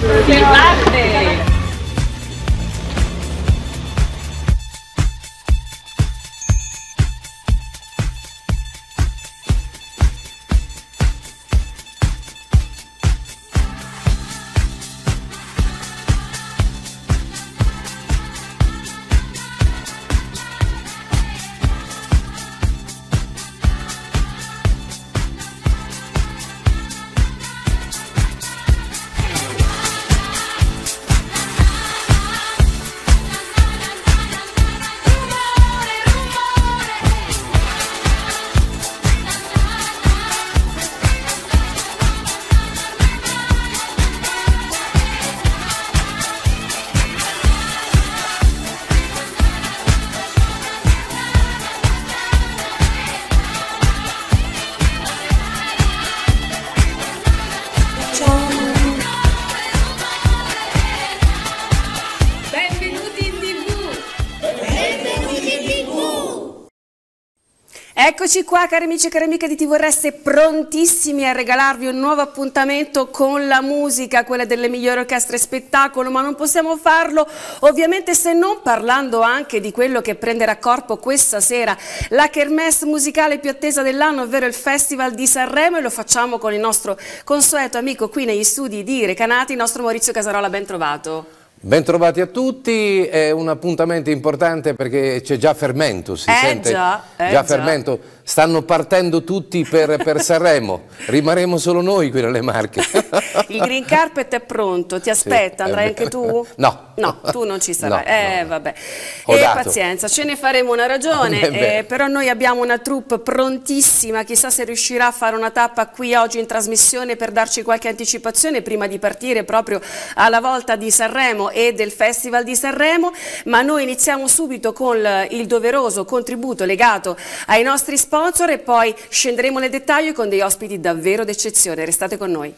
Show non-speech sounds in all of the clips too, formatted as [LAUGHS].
Grazie. Eccoci qua cari amici e cari amiche di TVRS prontissimi a regalarvi un nuovo appuntamento con la musica, quella delle migliori orchestre spettacolo, ma non possiamo farlo ovviamente se non parlando anche di quello che prenderà corpo questa sera, la kermesse musicale più attesa dell'anno, ovvero il Festival di Sanremo e lo facciamo con il nostro consueto amico qui negli studi di Recanati, il nostro Maurizio Casarola, ben trovato. Bentrovati a tutti, è un appuntamento importante perché c'è già fermento, si Eh sente già, eh già. fermento, stanno partendo tutti per, per Sanremo, rimarremo solo noi qui nelle Marche. [LAUGHS] Il green carpet è pronto, ti aspetta, Sì, andrai eh, anche tu? [LAUGHS] no. No, tu non ci sarai. No, eh, no. vabbè. Ho E dato. pazienza, ce ne faremo una ragione, [LAUGHS] Eh, eh, però noi abbiamo una troupe prontissima, chissà se riuscirà a fare una tappa qui oggi in trasmissione per darci qualche anticipazione prima di partire proprio alla volta di Sanremo e del Festival di Sanremo, ma noi iniziamo subito con il doveroso contributo legato ai nostri sponsor e poi scenderemo nel dettaglio con dei ospiti davvero d'eccezione. Restate con noi.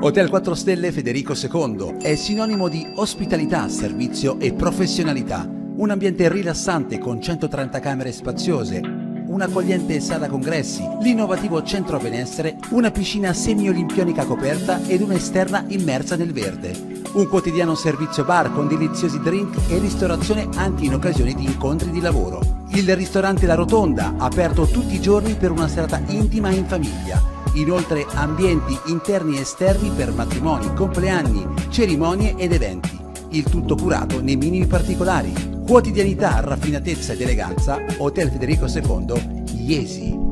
Hotel 4 Stelle Federico II è sinonimo di ospitalità, servizio e professionalità. Un ambiente rilassante con 130 camere spaziose, un'accogliente sala congressi, l'innovativo centro benessere, una piscina semi-olimpionica coperta ed un'esterna immersa nel verde. Un quotidiano servizio bar con deliziosi drink e ristorazione anche in occasione di incontri di lavoro. Il ristorante La Rotonda, aperto tutti i giorni per una serata intima in famiglia. Inoltre ambienti interni e esterni per matrimoni, compleanni, cerimonie ed eventi. Il tutto curato nei minimi particolari. Quotidianità, raffinatezza ed eleganza. Hotel Federico II, Iesi.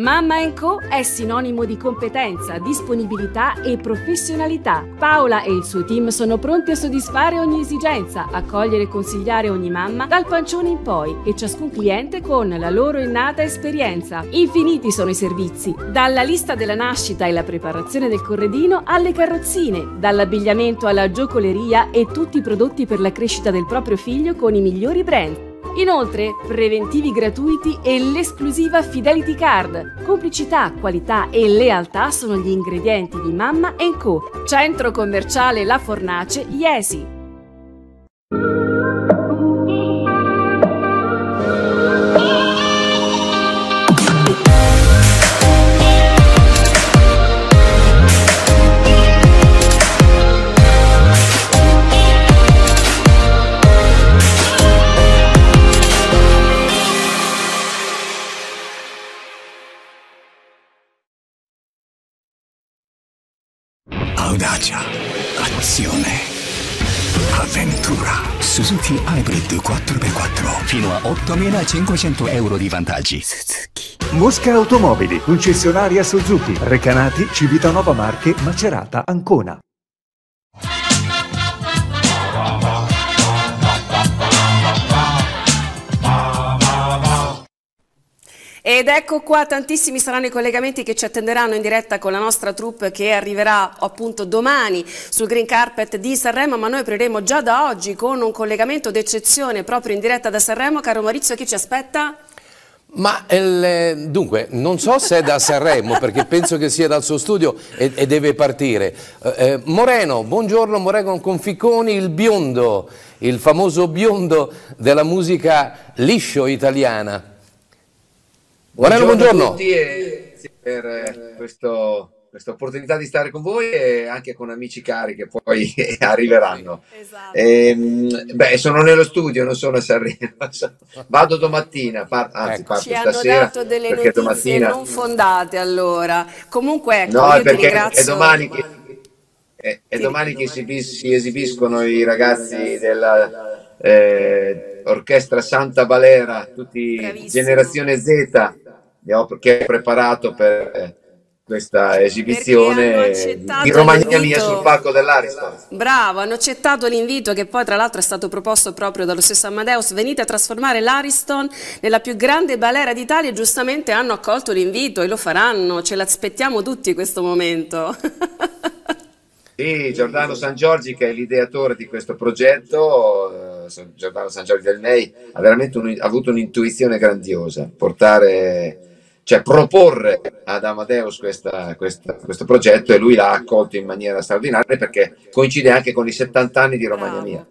Mamma Co è sinonimo di competenza, disponibilità e professionalità. Paola e il suo team sono pronti a soddisfare ogni esigenza, accogliere e consigliare ogni mamma dal pancione in poi e ciascun cliente con la loro innata esperienza. Infiniti sono i servizi, dalla lista della nascita e la preparazione del corredino alle carrozzine, dall'abbigliamento alla giocoleria e tutti i prodotti per la crescita del proprio figlio con i migliori brand. Inoltre, preventivi gratuiti e l'esclusiva Fidelity Card. Complicità, qualità e lealtà sono gli ingredienti di Mamma Co. Centro commerciale La Fornace, Iesi. Audacia, azione, avventura. Suzuki Hybrid 4x4 fino a 8.500 euro di vantaggi. Mosca Automobili, concessionaria Suzuki, Recanati, Civitanova Marche, Macerata, Ancona. Ed ecco qua, tantissimi saranno i collegamenti che ci attenderanno in diretta con la nostra troupe che arriverà appunto domani sul Green Carpet di Sanremo, ma noi apriremo già da oggi con un collegamento d'eccezione proprio in diretta da Sanremo. Caro Maurizio, chi ci aspetta? Ma il, dunque, non so se è da Sanremo, perché penso che sia dal suo studio e, e deve partire. Eh, eh Moreno, buongiorno Moreno Conficconi, il biondo, il famoso biondo della musica liscio italiana. Moreno, buongiorno. buongiorno. a tutti e per eh, questo questa opportunità di stare con voi e anche con amici cari che poi [LAUGHS] arriveranno. Esatto. E, ehm, beh, sono nello studio, non sono a Sanremo. [LAUGHS] Vado domattina, par- anzi ecco. parto Ci hanno dato delle notizie domattina... non fondate allora. Comunque, ecco, no, perché ringrazio... è domani che, è, è domani che si, si, esibiscono i ragazzi della eh, Orchestra Santa Valera, tutti Bravissimo. generazione Z, che ho preparato per questa esibizione di Romagna Mia sul palco dell'Ariston. Bravo, hanno accettato l'invito che poi tra l'altro è stato proposto proprio dallo stesso Amadeus, venite a trasformare l'Ariston nella più grande balera d'Italia e giustamente hanno accolto l'invito e lo faranno, ce l'aspettiamo tutti questo momento. [LAUGHS] Sì, Giordano San Giorgi che è l'ideatore di questo progetto, eh, Giordano San Giorgi del MEI, ha veramente un, ha avuto un'intuizione grandiosa, portare cioè proporre ad Amadeus questa, questa, questo progetto e lui l'ha accolto in maniera straordinaria perché coincide anche con i 70 anni di Romagna Mia.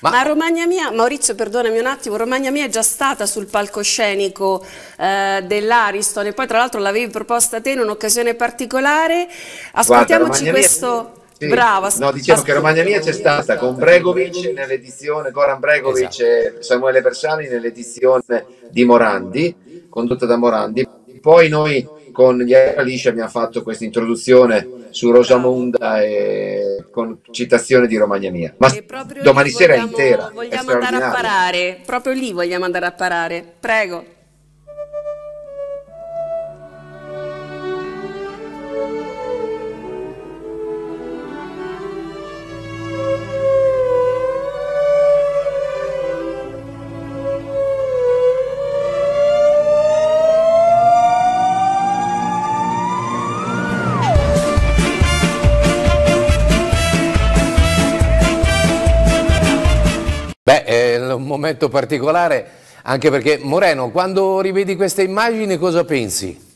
Ma... Ma, Romagna Mia, Maurizio perdonami un attimo, Romagna Mia è già stata sul palcoscenico eh, dell'Ariston e poi tra l'altro l'avevi proposta te in un'occasione particolare, ascoltiamoci Guarda, questo... Sì. Brava. No, diciamo che Romagna Mia c'è stata con Bregovic nell'edizione, Goran Bregovic esatto. e Samuele Bersani nell'edizione di Morandi, condotta da Morandi poi noi con gli Alice abbiamo fatto questa introduzione su Rosamonda e con citazione di Romagna Mia. Ma domani sera vogliamo, è intera. Vogliamo andare a parare, proprio lì vogliamo andare a parare. Prego. Momento particolare, anche perché Moreno, quando rivedi queste immagini cosa pensi?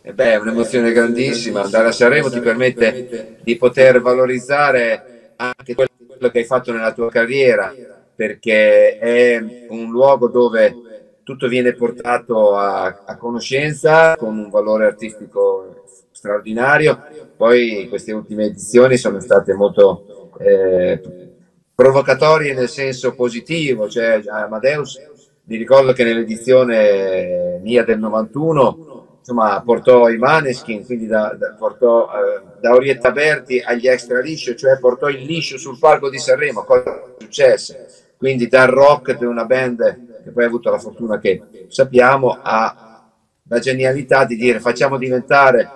Eh beh, è un'emozione grandissima, andare a Sanremo ti permette di poter valorizzare anche quello che hai fatto nella tua carriera, perché è un luogo dove tutto viene portato a, a conoscenza con un valore artistico straordinario. Poi queste ultime edizioni sono state molto eh, provocatorie nel senso positivo, cioè Amadeus, mi ricordo che nell'edizione mia del 91 insomma, portò i Maneskin, quindi da, da, portò eh, da Orietta Berti agli extra liscio, cioè portò il liscio sul palco di Sanremo, cosa è successo? Quindi dal rock di una band che poi ha avuto la fortuna che sappiamo, ha la genialità di dire facciamo diventare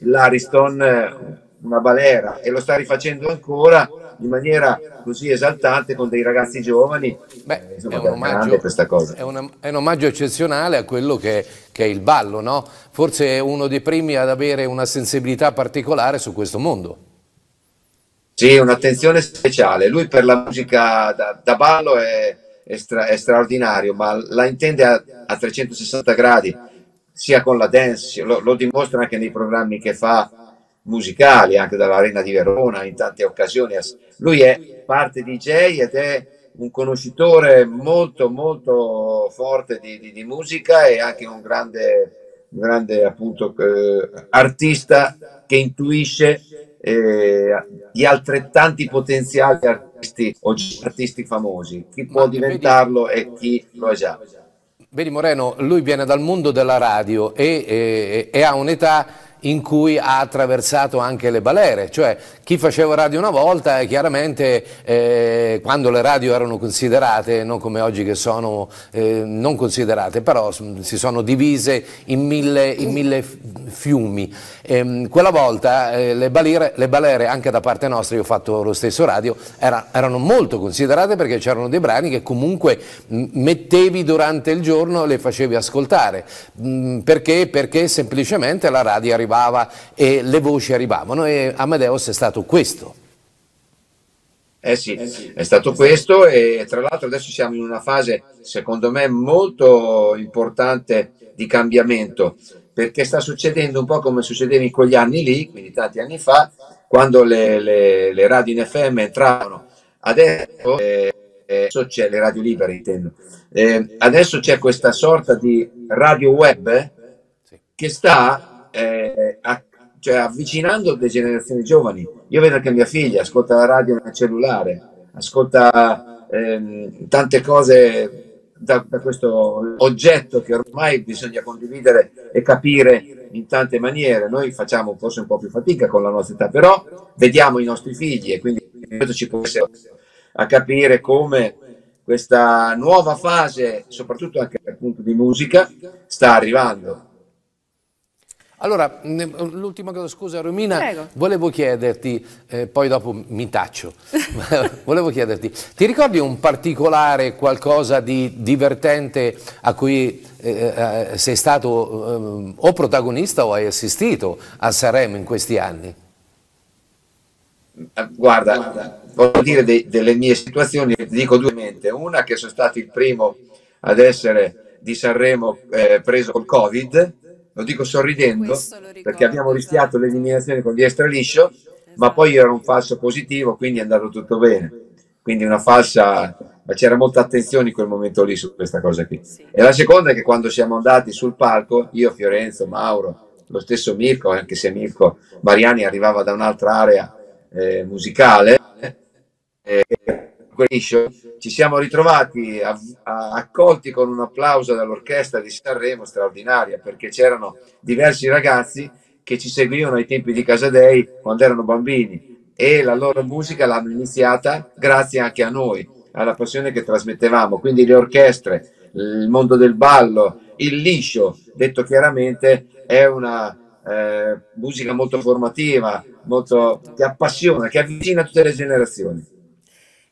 l'Ariston una balera e lo sta rifacendo ancora in maniera così esaltante con dei ragazzi giovani. Beh, eh, insomma, è, un omaggio, è, una, è, un omaggio, eccezionale a quello che, che è il ballo, no? Forse è uno dei primi ad avere una sensibilità particolare su questo mondo. Sì, un'attenzione speciale. Lui per la musica da, da ballo è, è, stra, è, straordinario, ma la intende a, a 360 gradi, sia con la dance, lo, lo dimostra anche nei programmi che fa musicali anche dall'Arena di Verona in tante occasioni. Lui è parte DJ ed è un conoscitore molto molto forte di, di, di musica e anche un grande, grande appunto eh, artista che intuisce eh, gli altrettanti potenziali artisti artisti famosi, chi può diventarlo e chi lo è già. Vedi Moreno, lui viene dal mondo della radio e, e, e ha un'età in cui ha attraversato anche le balere, cioè chi faceva radio una volta chiaramente eh, quando le radio erano considerate, non come oggi che sono eh, non considerate, però si sono divise in mille, in mille fiumi. E, ehm, quella volta eh, le, balere, le, balere, anche da parte nostra, io ho fatto lo stesso radio, era, erano molto considerate perché c'erano dei brani che comunque mettevi durante il giorno e le facevi ascoltare. Mh, perché? Perché semplicemente la radio arrivava e le voci arrivavano e Amadeus è stato questo. Eh sì, è stato questo e tra l'altro adesso siamo in una fase secondo me molto importante di cambiamento perché sta succedendo un po' come succedeva in quegli anni lì, quindi tanti anni fa, quando le, le, le radio in FM entravano. Adesso, eh, adesso c'è le radio libere, intendo. Eh, adesso c'è questa sorta di radio web che sta eh, a, cioè, avvicinando le generazioni giovani. Io vedo che mia figlia ascolta la radio nel cellulare, ascolta ehm, tante cose da, da, questo oggetto che ormai bisogna condividere e capire in tante maniere. Noi facciamo forse un po' più fatica con la nostra età, però vediamo i nostri figli e quindi questo ci può essere a capire come questa nuova fase, soprattutto anche dal punto di musica, sta arrivando allora, l'ultima cosa, scusa Romina, Prego. volevo chiederti, eh, poi dopo mi taccio, [LAUGHS] volevo chiederti, ti ricordi un particolare, qualcosa di divertente a cui eh, eh, sei stato eh, o protagonista o hai assistito a Sanremo in questi anni? Eh, guarda, voglio dire de delle mie situazioni, ti dico due mente, una che sono stato il primo ad essere di Sanremo eh, preso col Covid, lo dico sorridendo, lo perché abbiamo rischiato l'eliminazione con di extra liscio, esatto. ma poi ero un falso positivo, quindi è andato tutto bene. Quindi una falsa, ma c'era molta attenzione in quel momento lì su questa cosa qui. Sì. E la seconda è che quando siamo andati sul palco, io, Fiorenzo, Mauro, lo stesso Mirko, anche se Mirko Mariani arrivava da un'altra area eh, musicale, eh, ci siamo ritrovati a, a, accolti con un applauso dall'orchestra di Sanremo straordinaria perché c'erano diversi ragazzi che ci seguivano ai tempi di Casadei quando erano bambini e la loro musica l'hanno iniziata grazie anche a noi, alla passione che trasmettevamo. Quindi le orchestre, il mondo del ballo, il liscio, detto chiaramente, è una eh, musica molto formativa, molto, che appassiona, che avvicina tutte le generazioni.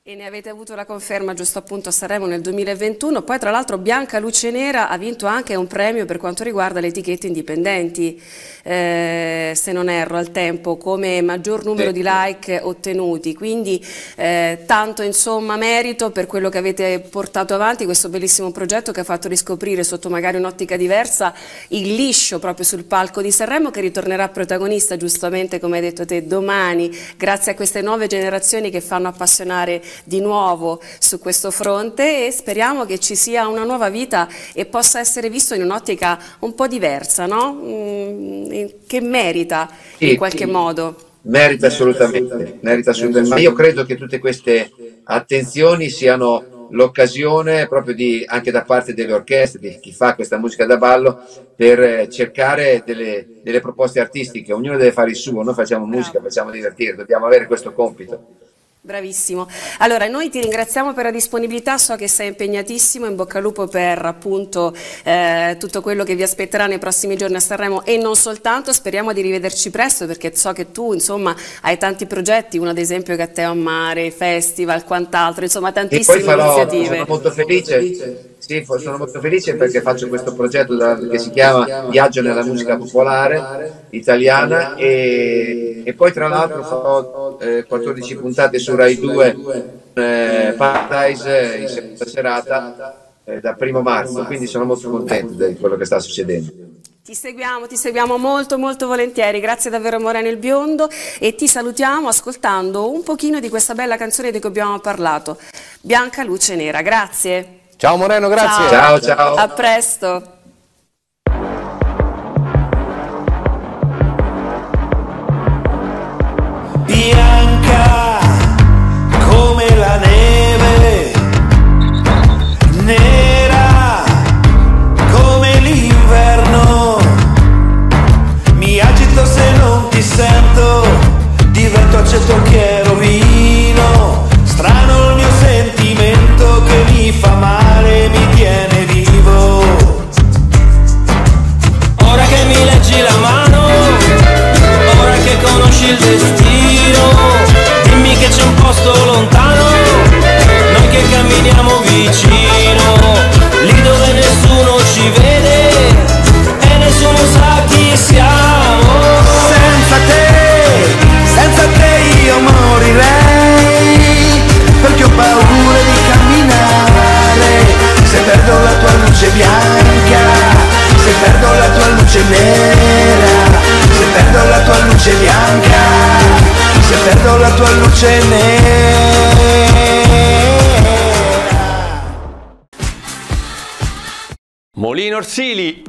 E ne avete avuto la conferma giusto appunto a Sanremo nel 2021, poi tra l'altro Bianca Luce Nera ha vinto anche un premio per quanto riguarda le etichette indipendenti, eh, se non erro al tempo, come maggior numero di like ottenuti, quindi eh, tanto insomma merito per quello che avete portato avanti, questo bellissimo progetto che ha fatto riscoprire sotto magari un'ottica diversa il liscio proprio sul palco di Sanremo che ritornerà protagonista giustamente come hai detto te domani, grazie a queste nuove generazioni che fanno appassionare di nuovo su questo fronte e speriamo che ci sia una nuova vita e possa essere visto in un'ottica un po' diversa, no? Mm, che merita sì, in qualche sì. modo. Merita assolutamente, merita assolutamente. Ma io credo che tutte queste attenzioni siano l'occasione proprio di, anche da parte delle orchestre, di chi fa questa musica da ballo, per cercare delle, delle proposte artistiche. Ognuno deve fare il suo, noi facciamo musica, facciamo divertire, dobbiamo avere questo compito. Bravissimo. Allora, noi ti ringraziamo per la disponibilità, so che sei impegnatissimo, in bocca al lupo per appunto eh, tutto quello che vi aspetterà nei prossimi giorni a Sanremo e non soltanto, speriamo di rivederci presto perché so che tu insomma hai tanti progetti, uno ad esempio Gatteo a Mare, festival, quant'altro, insomma tantissime e poi farò, iniziative. Sono molto felice. Sì, sono molto felice perché faccio questo progetto da, che si chiama Viaggio nella musica popolare italiana e, e poi tra l'altro farò eh, 14 puntate su Rai 2 eh, Paradise in seconda serata eh, da primo marzo, quindi sono molto contento di quello che sta succedendo. Ti seguiamo, ti seguiamo molto molto volentieri, grazie davvero Moreno il Biondo e ti salutiamo ascoltando un pochino di questa bella canzone di cui abbiamo parlato, Bianca Luce Nera, grazie. Ciao Moreno, grazie. Ciao, ciao. ciao. A presto. Molino Orsili.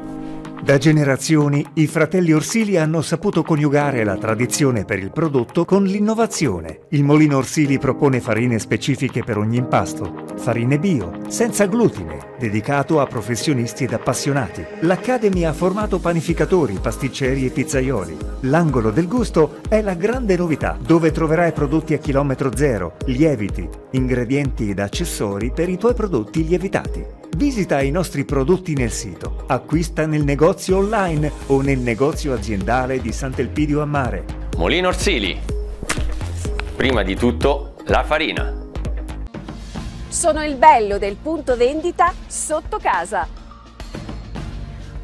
Da generazioni i fratelli Orsili hanno saputo coniugare la tradizione per il prodotto con l'innovazione. Il Molino Orsili propone farine specifiche per ogni impasto, farine bio, senza glutine, dedicato a professionisti ed appassionati. L'Academy ha formato panificatori, pasticceri e pizzaioli. L'angolo del gusto è la grande novità, dove troverai prodotti a chilometro zero, lieviti, ingredienti ed accessori per i tuoi prodotti lievitati. Visita i nostri prodotti nel sito, acquista nel negozio online o nel negozio aziendale di Sant'Elpidio a Mare. Molino Orsili. Prima di tutto, la farina. Sono il bello del punto vendita sotto casa.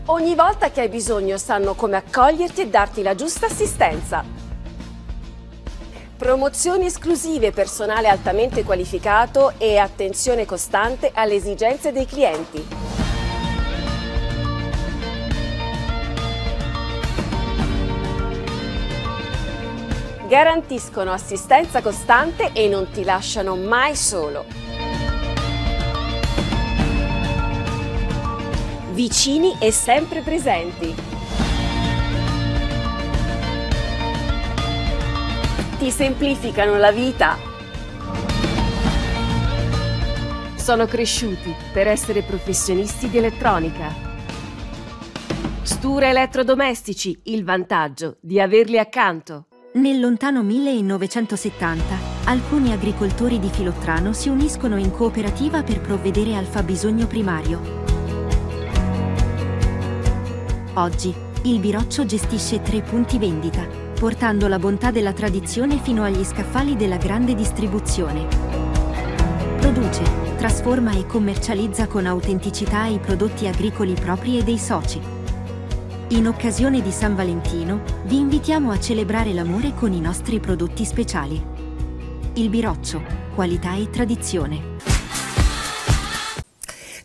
Ogni volta che hai bisogno sanno come accoglierti e darti la giusta assistenza. Promozioni esclusive, personale altamente qualificato e attenzione costante alle esigenze dei clienti. Garantiscono assistenza costante e non ti lasciano mai solo. Vicini e sempre presenti. Ti semplificano la vita. Sono cresciuti per essere professionisti di elettronica. Stura Elettrodomestici, il vantaggio di averli accanto. Nel lontano 1970, alcuni agricoltori di Filottrano si uniscono in cooperativa per provvedere al fabbisogno primario. Oggi, il Biroccio gestisce tre punti vendita, portando la bontà della tradizione fino agli scaffali della grande distribuzione. Produce, trasforma e commercializza con autenticità i prodotti agricoli propri e dei soci. In occasione di San Valentino, vi invitiamo a celebrare l'amore con i nostri prodotti speciali. Il Biroccio, qualità e tradizione.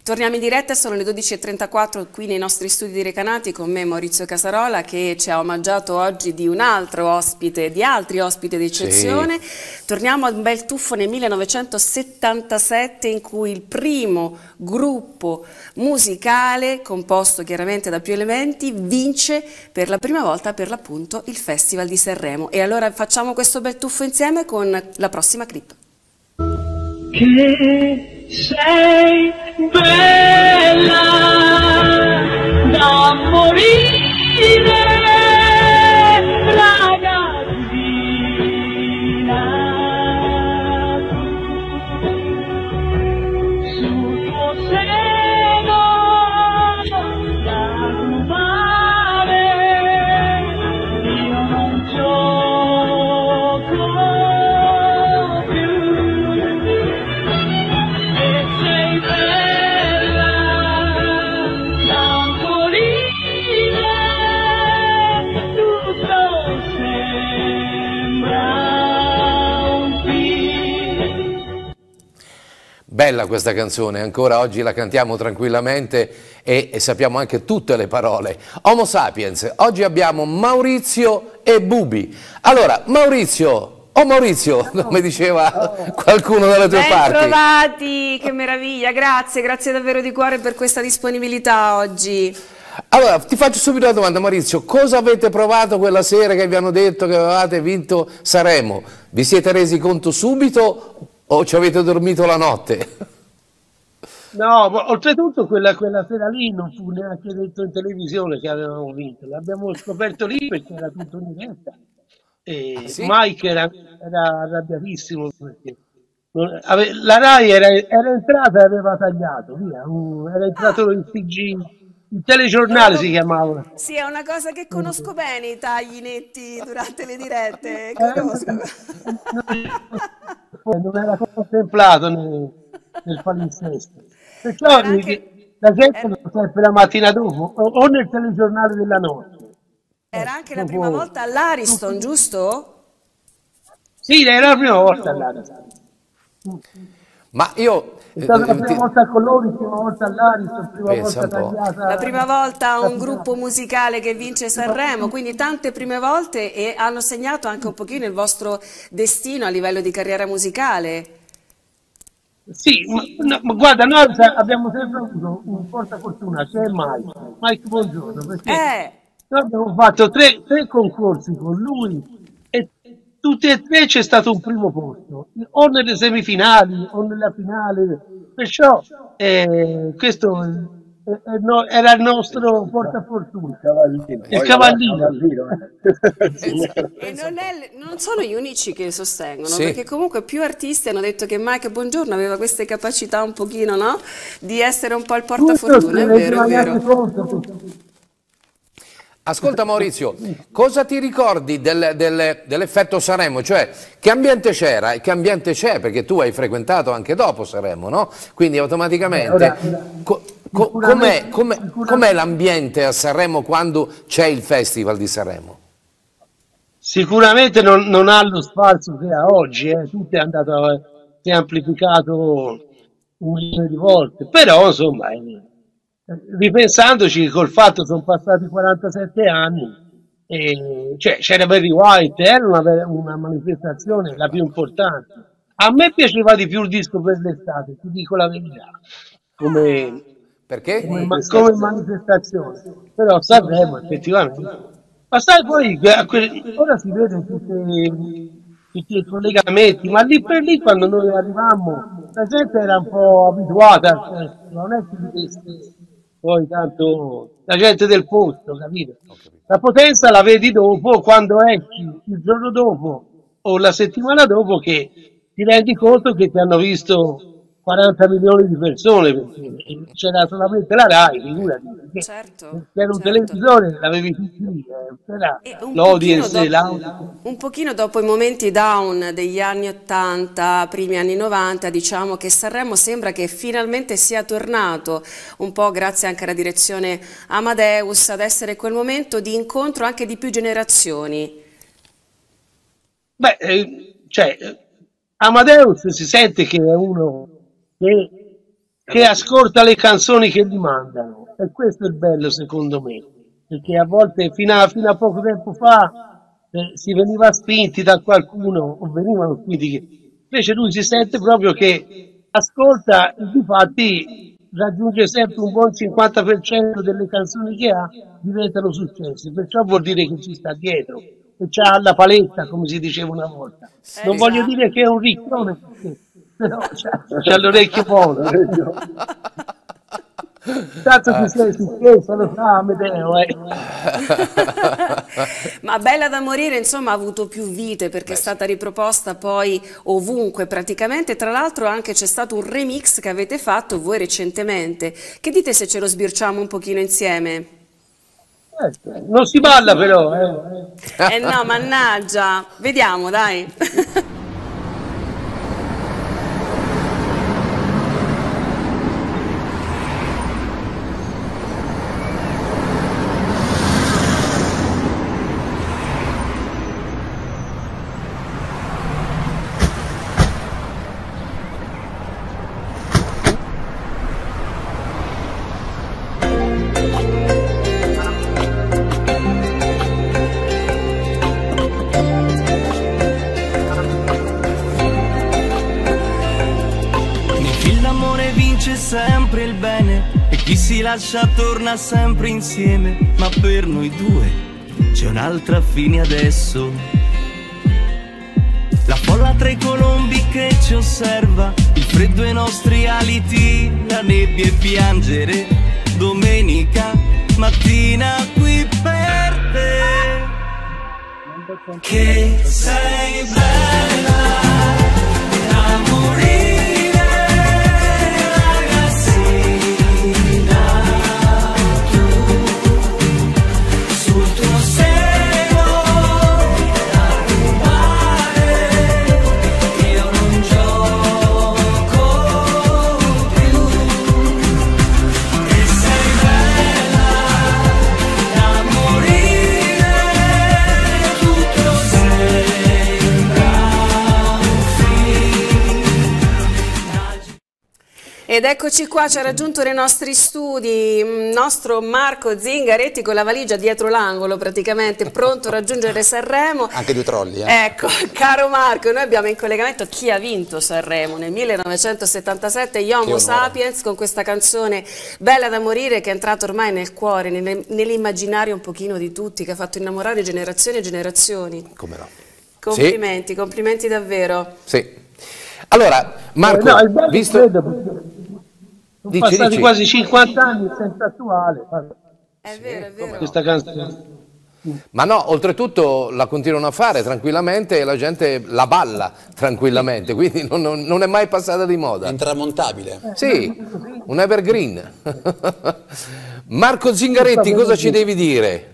Torniamo in diretta, sono le 12.34 qui nei nostri studi di Recanati con me Maurizio Casarola che ci ha omaggiato oggi di un altro ospite, di altri ospiti d'eccezione. Sì. Torniamo a un bel tuffo nel 1977 in cui il primo gruppo musicale, composto chiaramente da più elementi, vince per la prima volta per l'appunto il Festival di Sanremo. E allora facciamo questo bel tuffo insieme con la prossima clip. Che sei bella da morire. Bella questa canzone, ancora oggi la cantiamo tranquillamente e, e, sappiamo anche tutte le parole. Homo Sapiens, oggi abbiamo Maurizio e Bubi. Allora, Maurizio, oh Maurizio, [LAUGHS] come diceva qualcuno dalle tue ben parti. Ben trovati, che meraviglia, grazie, grazie davvero di cuore per questa disponibilità oggi. Allora, ti faccio subito la domanda Maurizio, cosa avete provato quella sera che vi hanno detto che avevate vinto Saremo? Vi siete resi conto subito o ci avete dormito la notte? No, oltretutto quella, quella sera lì non fu neanche detto in televisione che avevamo vinto, l'abbiamo scoperto lì perché era tutto in diretta. E ah, sì? Mike era, era arrabbiatissimo perché ave, la RAI era, era, entrata e aveva tagliato, via, uh, era entrato in TG il telegiornale si chiamava. Sì, è una cosa che conosco mm. bene, i tagli netti durante le dirette. Eh, non era contemplato nel, nel palinsesto. Perciò anche, la gente era... lo sempre la mattina dopo o, o, nel telegiornale della notte. Era anche la prima volta all'Ariston, giusto? Sì, era la prima volta all'Ariston. Ma io... È stata la prima volta con loro, la prima volta all'Ariston, la prima volta tagliata... La prima volta un gruppo musicale che vince Sanremo, quindi tante prime volte e hanno segnato anche un pochino il vostro destino a livello di carriera musicale. Sì, ma, no, ma guarda, noi abbiamo sempre avuto un porta fortuna, che è Mike. Mike, buongiorno, perché Eh, noi abbiamo fatto tre, tre concorsi con lui tutti e tre c'è stato un primo posto, o nelle semifinali o nella finale, perciò eh, questo è- è- no- era il nostro portafortuna, il cavallino. e non, è- non sono gli unici che sostengono, Sì. perché comunque più artisti hanno detto che Mike Buongiorno aveva queste capacità un pochino, no? Di essere un po' il portafortuna, è vero, è vero. Ascolta Maurizio, cosa ti ricordi del- del- dell'effetto Sanremo? Cioè, che ambiente c'era e che ambiente c'è? Perché tu hai frequentato anche dopo Sanremo, no? Quindi automaticamente... Co- co- com'è, com'è- com'è l'ambiente a Sanremo quando c'è il Festival di Sanremo? Sicuramente non, non ha lo spazio che ha oggi, eh. tutto è andato, eh, si è amplificato un milione di volte, però insomma, eh, ripensandoci col fatto che sono passati 47 anni, e, cioè, c'era Barry White, era una, vera- una manifestazione la più importante. A me piaceva di più il disco per l'estate, ti dico la verità, come, Perché? come, ma- come manifestazione, però Sanremo effettivamente. Ma sai poi, que- a que- ora si vede tutti, tutti i collegamenti, ma lì per lì quando noi arrivammo la gente era un po' abituata al festival, non è che poi tanto la gente del posto, capito? La potenza la vedi dopo, quando esci il giorno dopo o la settimana dopo che ti rendi conto che ti hanno visto 40 milioni di persone, c'era solamente la RAI, figurati, perché Certo, c'era un certo. televisore, l'avevi tutti lì, eh, c'era Un l'audience, pochino, l'audio. dopo, un pochino dopo i momenti down degli anni 80, primi anni 90, diciamo che Sanremo sembra che finalmente sia tornato, un po' grazie anche alla direzione Amadeus, ad essere quel momento di incontro anche di più generazioni. Beh, eh, cioè, Amadeus si sente che è uno che, che ascolta le canzoni che gli mandano. E questo è il bello secondo me, perché a volte fino a, fino a poco tempo fa eh, si veniva spinti da qualcuno o venivano spinti, che, invece lui si sente proprio che ascolta e difatti raggiunge sempre un buon 50% delle canzoni che ha diventano successi, perciò vuol dire che ci sta dietro. E c'ha la paletta come si diceva una volta. Non voglio dire che è un riccone, perché- però c'ha, c'ha l'orecchio buono. [LAUGHS] Tanto ti sei successo, lo sa Amedeo, eh. [LAUGHS] Ma Bella da morire, insomma, ha avuto più vite perché è stata riproposta poi ovunque praticamente. Tra l'altro anche c'è stato un remix che avete fatto voi recentemente. Che dite se ce lo sbirciamo un pochino insieme? Non si balla però, eh. Eh no, mannaggia. Vediamo, dai. [LAUGHS] lascia torna sempre insieme, ma per noi due c'è un'altra fine adesso. La folla tra i colombi che ci osserva, il freddo ai nostri aliti, la nebbia e piangere, domenica mattina qui per te. Che sei bella da Ed eccoci qua, ci ha raggiunto nei nostri studi il nostro Marco Zingaretti con la valigia dietro l'angolo praticamente, pronto a raggiungere Sanremo. Anche due trolli. Eh? Ecco, [LAUGHS] caro Marco, noi abbiamo in collegamento chi ha vinto Sanremo nel 1977, Gli Homo Sapiens, con questa canzone bella da morire che è entrata ormai nel cuore, nell'immaginario un pochino di tutti, che ha fatto innamorare generazioni e generazioni. Come no? Complimenti, sì. complimenti davvero. Sì. Allora, Marco, eh no, visto... Sono dici, passati dici. quasi 50 anni senza attuale. È vero, è vero. Questa canzone. Ma no, oltretutto la continuano a fare tranquillamente e la gente la balla tranquillamente, quindi non, non, non è mai passata di moda. Intramontabile. Sì, un evergreen. [LAUGHS] Marco Zingaretti, cosa ci devi dire?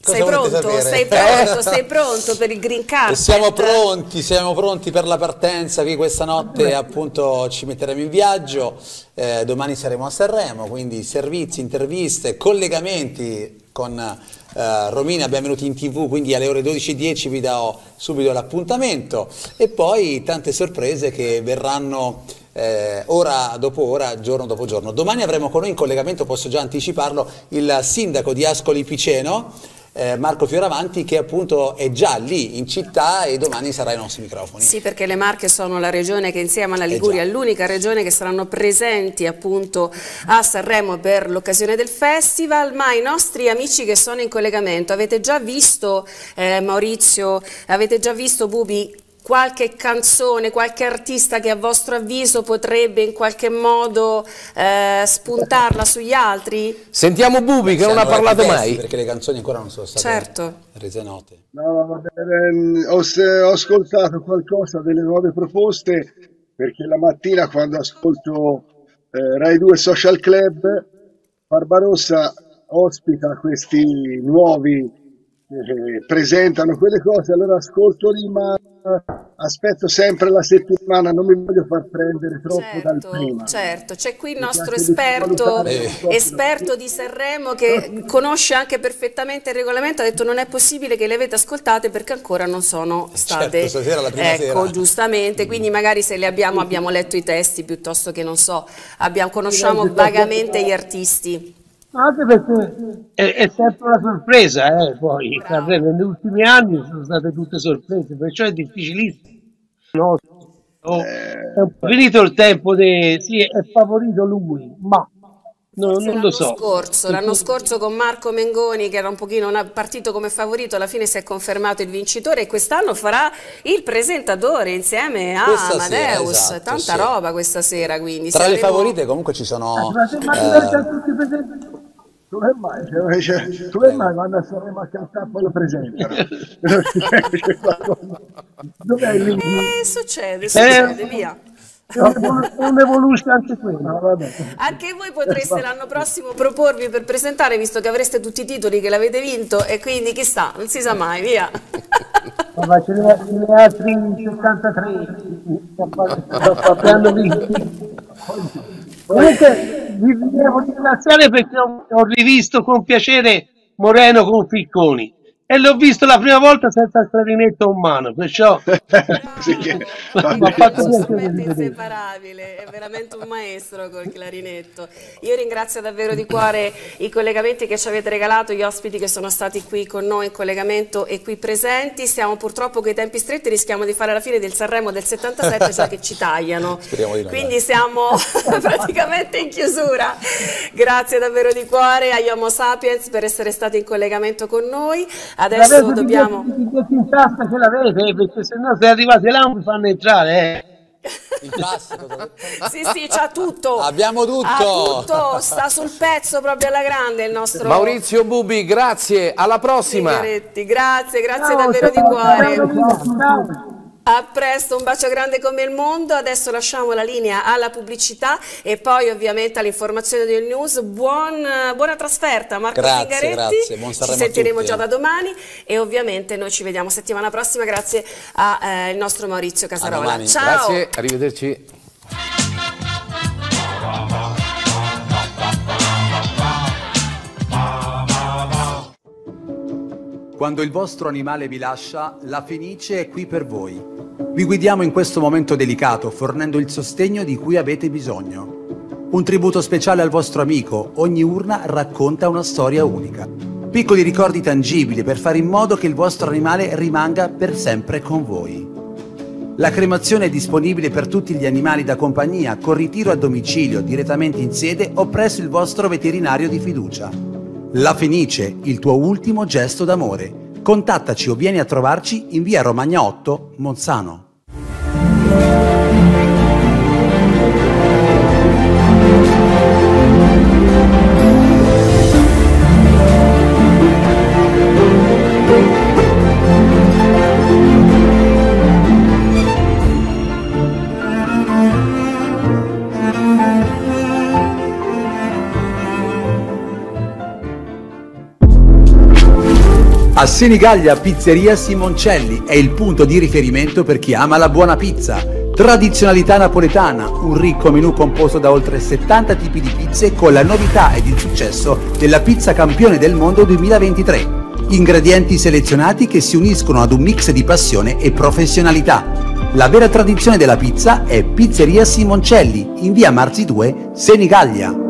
Sei pronto, sei [LAUGHS] pronto, sei pronto per il green card? Siamo pronti, siamo pronti per la partenza, qui questa notte appunto ci metteremo in viaggio, eh, domani saremo a Sanremo, quindi servizi, interviste, collegamenti con eh, Romina, benvenuti in tv, quindi alle ore 12.10 vi do subito l'appuntamento. E poi tante sorprese che verranno eh, ora dopo ora, giorno dopo giorno. Domani avremo con noi in collegamento, posso già anticiparlo, il sindaco di Ascoli Piceno, eh, Marco Fioravanti che appunto è già lì in città e domani sarà ai nostri microfoni. Sì perché le Marche sono la regione che insieme alla eh Liguria è l'unica regione che saranno presenti appunto a Sanremo per l'occasione del festival ma i nostri amici che sono in collegamento avete già visto eh, Maurizio, avete già visto Bubi qualche canzone, qualche artista che a vostro avviso potrebbe in qualche modo eh, spuntarla sugli altri? Sentiamo Bubi che non ha parlato mai. Perché le canzoni ancora non sono state certo. rese note. No, vabbè, ehm, ho, ho ascoltato qualcosa delle nuove proposte perché la mattina quando ascolto eh, Rai 2 Social Club Barbarossa ospita questi nuovi eh, presentano quelle cose, allora ascolto lì, ma aspetto sempre la settimana, non mi voglio far prendere troppo certo, dal prima. Certo, c'è qui il nostro esperto, esperto di Sanremo che conosce anche perfettamente il regolamento, ha detto non è possibile che le avete ascoltate perché ancora non sono state, certo, la prima ecco, sera. giustamente, quindi magari se le abbiamo abbiamo letto i testi piuttosto che non so, abbiamo, conosciamo vagamente gli artisti. Anche perché è, è sempre una sorpresa, eh, poi negli ultimi anni sono state tutte sorprese, perciò è difficilissimo. No? Oh, è finito il tempo di sì, è favorito lui, ma No, non lo so. Scorso, l'anno scorso con Marco Mengoni che era un pochino partito come favorito, alla fine si è confermato il vincitore e quest'anno farà il presentatore insieme a questa Amadeus. Sera, esatto, Tanta sì. roba questa sera quindi. Tra saremo... le favorite comunque ci sono... Eh... Come mai, cioè, cioè, come mai vanno a Sanremo a cantare poi lo presentano? [LAUGHS] Dov'è il link? Eh, succede, succede, eh, via. Un'evoluzione anche quella, vabbè. Anche voi potreste l'anno prossimo proporvi per presentare, visto che avreste tutti i titoli che l'avete vinto e quindi chissà, non si sa mai, via. Ma ce ne, ne altri 73, sto facendo [LAUGHS] Comunque vi devo ringraziare perché ho, rivisto con piacere Moreno con Ficconi e l'ho visto la prima volta senza il clarinetto in mano, perciò [LAUGHS] sì, mi ha fatto inseparabile, è veramente un maestro col clarinetto. Io ringrazio davvero di cuore i collegamenti che ci avete regalato, gli ospiti che sono stati qui con noi in collegamento e qui presenti. Stiamo purtroppo con i tempi stretti, rischiamo di fare la fine del Sanremo del 77, cioè che ci tagliano. [LAUGHS] Quindi siamo [LAUGHS] praticamente in chiusura. Grazie davvero di cuore agli Homo Sapiens per essere stati in collegamento con noi. Adesso dobbiamo... in tasca ce l'avete, perché se no se arrivate là non vi fanno entrare, eh. Il classico. [LAUGHS] sì, sì, c'ha tutto. Abbiamo tutto. Ha tutto, sta sul pezzo proprio alla grande il nostro Maurizio Bubi, grazie, alla prossima. Grazie, grazie ciao, davvero ciao, di cuore. Ciao, a presto, un bacio grande come il mondo. Adesso lasciamo la linea alla pubblicità e poi ovviamente all'informazione del news. Buon, buona trasferta Marco grazie, Zingaretti. Grazie, buon Ci sentiremo già da domani e ovviamente noi ci vediamo settimana prossima grazie al eh, nostro Maurizio Casarola. Ciao. Grazie, arrivederci. Quando il vostro animale vi lascia, la Fenice è qui per voi. Vi guidiamo in questo momento delicato, fornendo il sostegno di cui avete bisogno. Un tributo speciale al vostro amico, ogni urna racconta una storia unica. Piccoli ricordi tangibili per fare in modo che il vostro animale rimanga per sempre con voi. La cremazione è disponibile per tutti gli animali da compagnia con ritiro a domicilio direttamente in sede o presso il vostro veterinario di fiducia. La Fenice, il tuo ultimo gesto d'amore. Contattaci o vieni a trovarci in via Romagna 8, Monzano. A Senigallia Pizzeria Simoncelli è il punto di riferimento per chi ama la buona pizza. Tradizionalità napoletana, un ricco menù composto da oltre 70 tipi di pizze con la novità ed il successo della pizza campione del mondo 2023. Ingredienti selezionati che si uniscono ad un mix di passione e professionalità. La vera tradizione della pizza è Pizzeria Simoncelli, in via Marzi 2, Senigallia.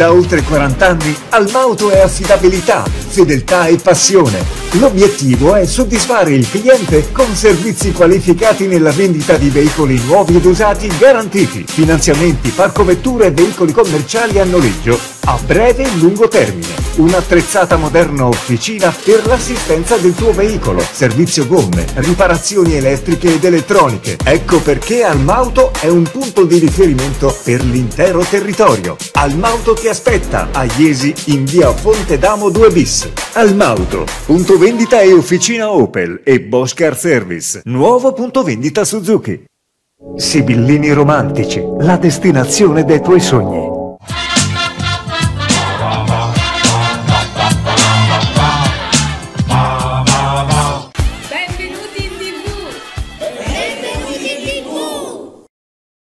Da oltre 40 anni Almauto è affidabilità, fedeltà e passione. L'obiettivo è soddisfare il cliente con servizi qualificati nella vendita di veicoli nuovi ed usati garantiti, finanziamenti, parco vetture e veicoli commerciali a noleggio a breve e lungo termine. Un'attrezzata moderna officina per l'assistenza del tuo veicolo, servizio gomme, riparazioni elettriche ed elettroniche. Ecco perché Almauto è un punto di riferimento per l'intero territorio. Almauto ti aspetta a Iesi in via Fonte Damo 2 bis. Almauto, punto vendita e officina Opel e Bosch Car Service. Nuovo punto vendita Suzuki. Sibillini romantici, la destinazione dei tuoi sogni.